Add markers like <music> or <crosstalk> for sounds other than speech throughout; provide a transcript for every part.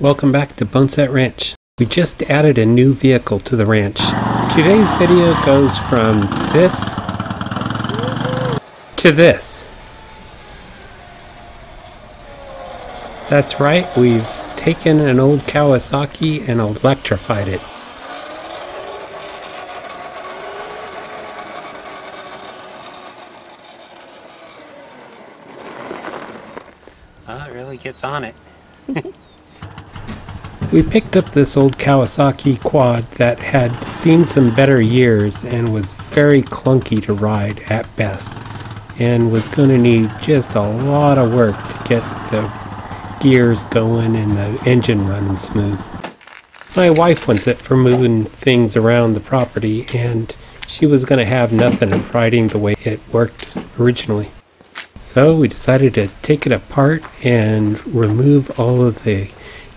Welcome back to Boneset Ranch. We just added a new vehicle to the ranch. Today's video goes from this to this. That's right, we've taken an old Kawasaki and electrified it. Oh, it really gets on it. <laughs> We picked up this old Kawasaki quad that had seen some better years and was very clunky to ride at best, and was going to need just a lot of work to get the gears going and the engine running smooth. My wife wants it for moving things around the property, and she was going to have nothing of riding the way it worked originally. So we decided to take it apart and remove all of the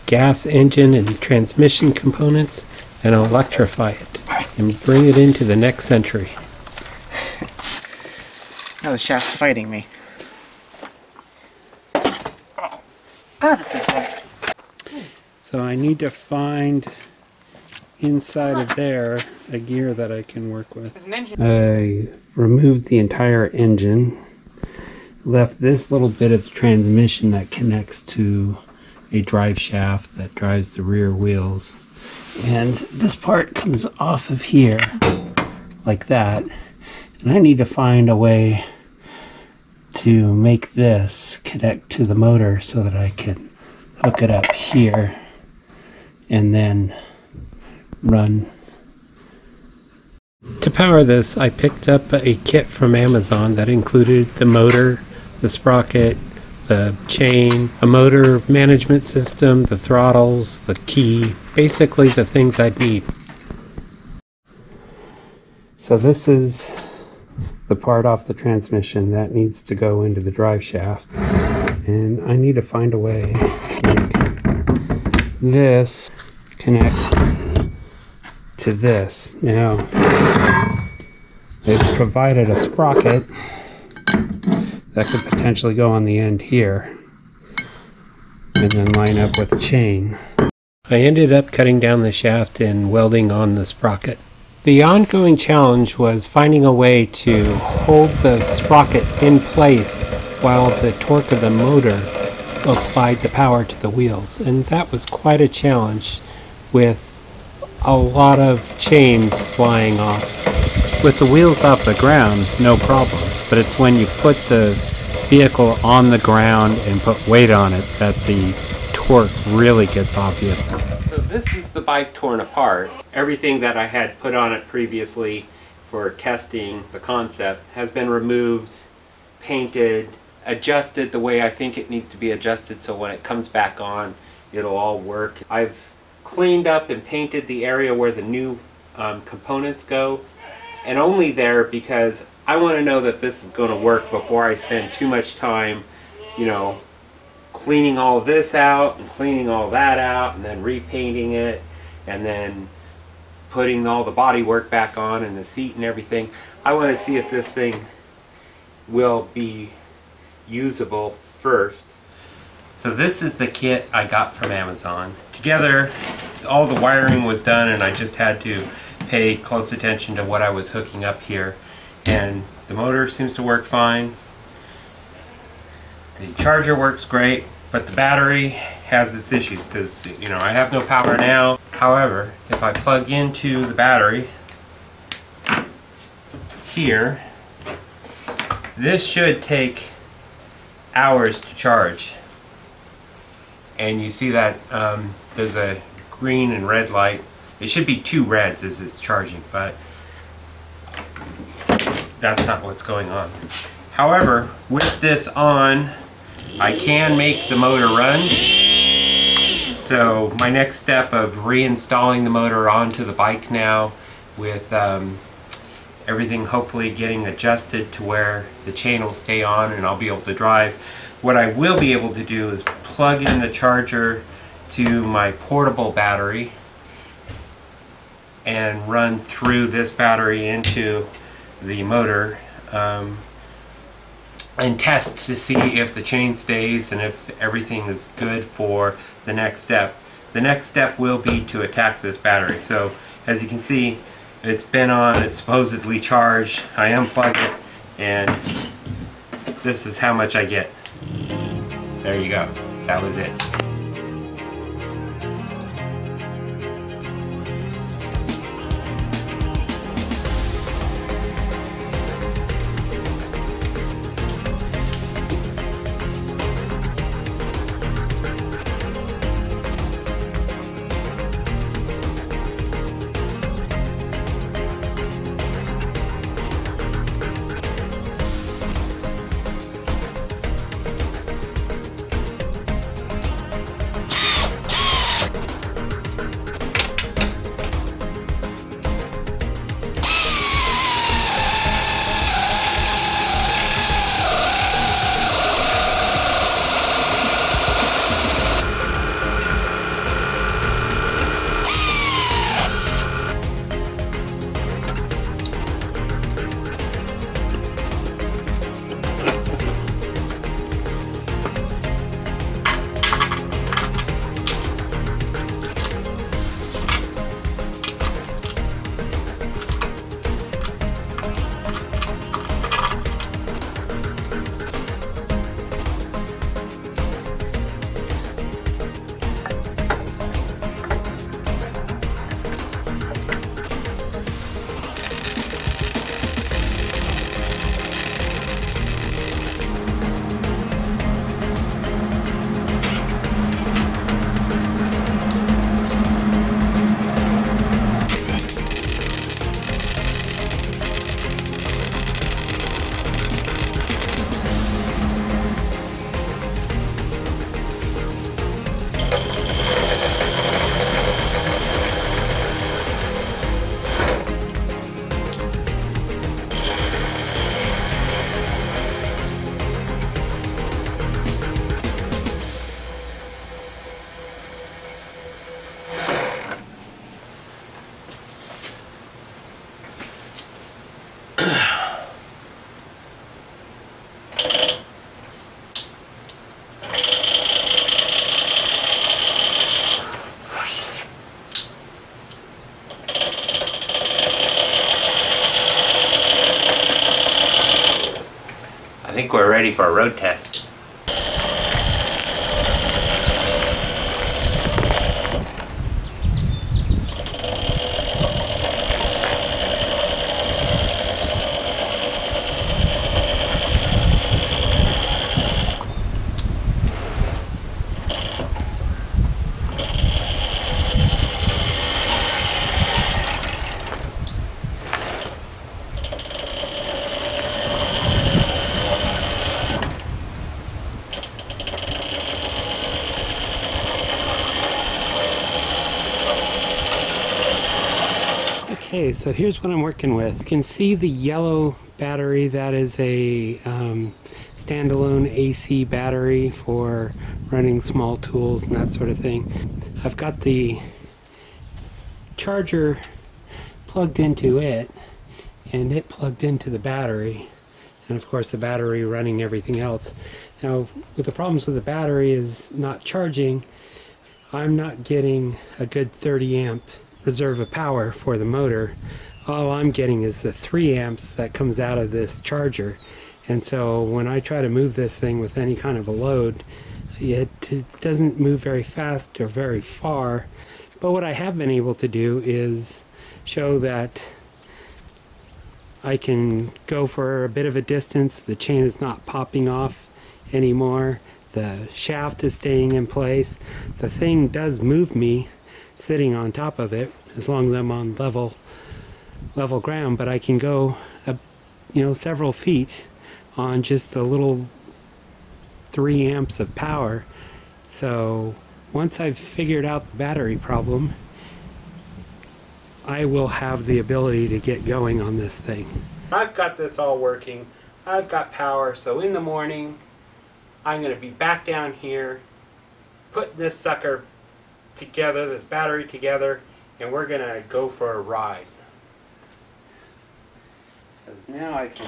gas engine and transmission components and electrify it and bring it into the next century. Now the shaft's fighting me. Oh, God, this thing's heavy. So I need to find inside of there a gear that I can work with. There's an engine. I removed the entire engine, left this little bit of the transmission that connects to a drive shaft that drives the rear wheels. And this part comes off of here like that. And I need to find a way to make this connect to the motor so that I can hook it up here and then run to power this, I picked up a kit from Amazon that included the motor, the sprocket, the chain, a motor management system, the throttles, the key, basically the things I'd need. So this is the part off the transmission that needs to go into the drive shaft. And I need to find a way to make this connect to this. Now, they've provided a sprocket that could potentially go on the end here and then line up with a chain. I ended up cutting down the shaft and welding on the sprocket. The ongoing challenge was finding a way to hold the sprocket in place while the torque of the motor applied the power to the wheels, and that was quite a challenge with a lot of chains flying off. With the wheels off the ground, no problem. But it's when you put the vehicle on the ground and put weight on it that the torque really gets obvious. So this is the bike torn apart. Everything that I had put on it previously for testing the concept has been removed, painted, adjusted the way I think it needs to be adjusted so when it comes back on, it'll all work. I've cleaned up and painted the area where the new um, components go and only there because I want to know that this is going to work before I spend too much time, you know, cleaning all this out and cleaning all that out and then repainting it and then putting all the body work back on and the seat and everything. I want to see if this thing will be usable first. So this is the kit I got from Amazon. Together, all the wiring was done and I just had to pay close attention to what I was hooking up here. And the motor seems to work fine. The charger works great, but the battery has its issues because, you know, I have no power now. However, if I plug into the battery here, this should take hours to charge. And you see that um, there's a green and red light. It should be two reds as it's charging, but that's not what's going on. However, with this on, I can make the motor run. So my next step of reinstalling the motor onto the bike now with um, everything hopefully getting adjusted to where the chain will stay on and I'll be able to drive. What I will be able to do is plug in the charger to my portable battery and run through this battery into the motor um, and test to see if the chain stays and if everything is good for the next step. the next step will be to attack this battery. So as you can see, it's been on, it's supposedly charged. I unplug it and this is how much I get. There you go. That was it. Think we're ready for a road test. Okay, so here's what I'm working with. You can see the yellow battery. That is a um, standalone AC battery for running small tools and that sort of thing. I've got the charger plugged into it and it plugged into the battery and of course the battery running everything else. Now with the problems with the battery is not charging, I'm not getting a good 30 amp reserve of power for the motor. All I'm getting is the 3 amps that comes out of this charger. And so when I try to move this thing with any kind of a load, it doesn't move very fast or very far. But what I have been able to do is show that I can go for a bit of a distance. The chain is not popping off anymore. The shaft is staying in place. The thing does move me sitting on top of it as long as I'm on level level ground, but I can go you know several feet on just the little 3 amps of power. So once I've figured out the battery problem, I will have the ability to get going on this thing. I've got this all working. I've got power, so in the morning I'm going to be back down here, put this sucker together, this battery together, and we're going to go for a ride. Because now I can...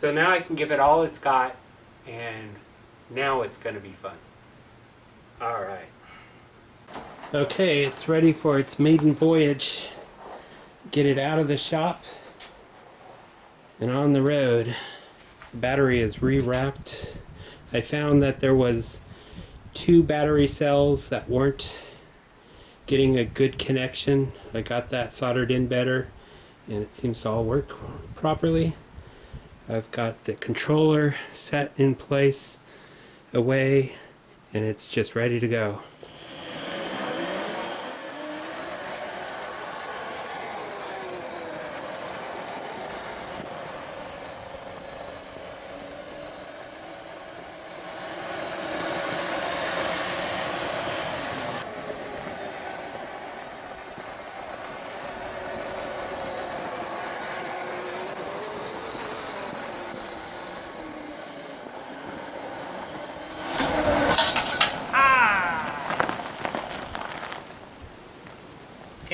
So now I can give it all it's got, and now it's going to be fun. Alright. Okay, it's ready for its maiden voyage Get it out of the shop and on the road. The battery is rewrapped. I found that there was two battery cells that weren't getting a good connection. I got that soldered in better and it seems to all work properly. I've got the controller set in place away and it's just ready to go.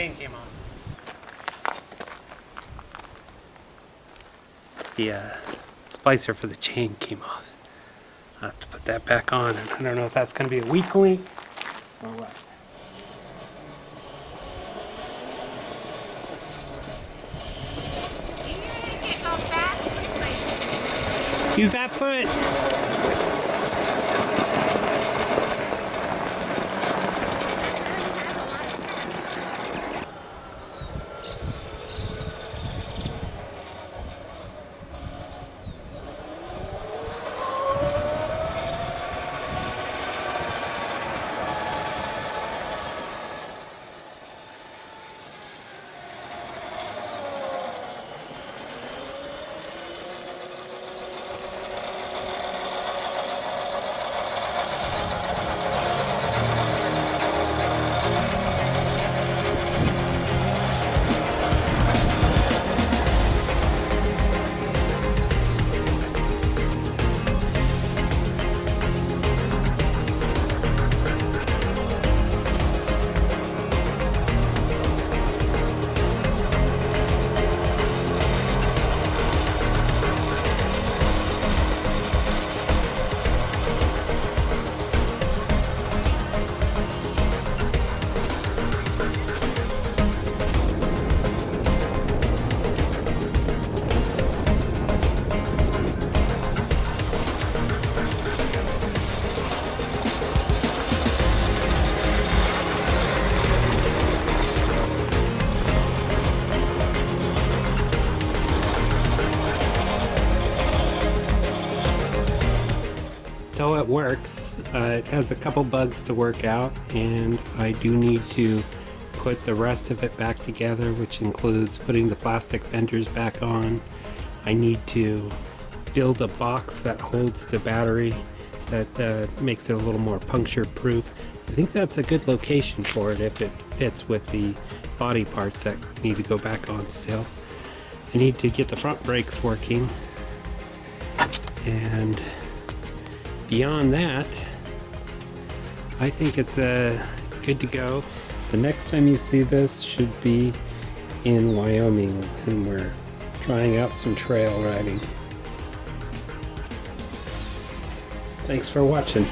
Chain came on. The uh, splicer for the chain came off. I have to put that back on, and I don't know if that's going to be a weak link or what. Use that foot. Works. Uh, it has a couple bugs to work out, and I do need to put the rest of it back together, which includes putting the plastic fenders back on. I need to build a box that holds the battery that uh, makes it a little more puncture proof. I think that's a good location for it if it fits with the body parts that need to go back on still. I need to get the front brakes working and beyond that, I think it's uh, good to go. The next time you see this should be in Wyoming and we're trying out some trail riding. Thanks for watching.